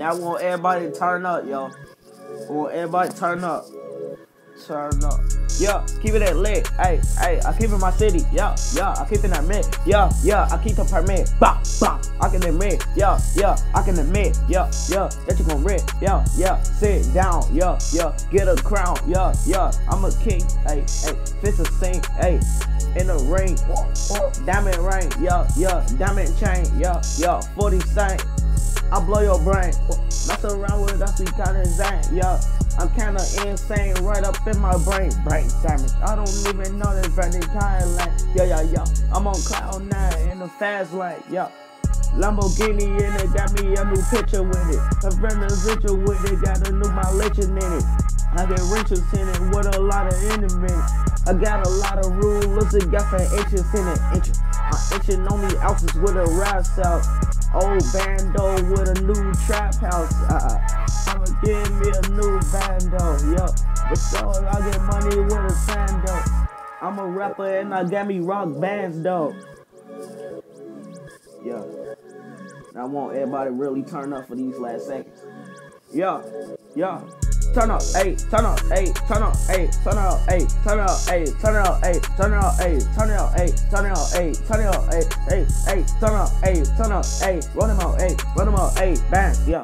Now I want everybody to turn up, yo. I want everybody to turn up. Turn up. Yeah, keep it at lit. Hey, hey, I keep it in my city. Yeah, yeah, I keep it that mid. Yeah, yeah, I keep the permit. Bah, bah, I can admit. Yeah, yeah, I can admit. Yeah, yeah, that you gon' rip. Yeah, yeah, sit down. Yeah, yeah, get a crown. Yeah, yeah, I'm a king. Hey, hey, fist a sing. Hey, in the ring. Diamond ring. Yeah, yeah, diamond chain. Yeah, yeah, 40 cent. I blow your brain. Mess around with us, we kinda insane. Yeah, I'm kinda insane right up in my brain. Brain damage. I don't even know this branding kind lane. Yeah, yeah, yeah. I'm on cloud nine in the fast lane. Yeah. Lamborghini in it, got me a new picture with it. A residual with it, got a new my mileage in it. I get riches in it with a lot of enemies. I got a lot of rulers and got some inches in it. Inches. My inching on the ounces with a rise out. Old bando with a new trap house. Uh, I'ma give me a new bando, yo. But so I get money with a sando. I'm a rapper and I got me rock bands though. Yeah. I want everybody really turn up for these last seconds. Yeah, yeah. Turn up, hey, turn up, hey, turn up, hey, turn up, hey, turn up, hey, turn up, hey, turn up, hey, turn up, hey, turn up, hey, turn up, hey, hey, hey, turn up, hey, turn up, hey, run them out, hey, run them out, hey, bang, yeah.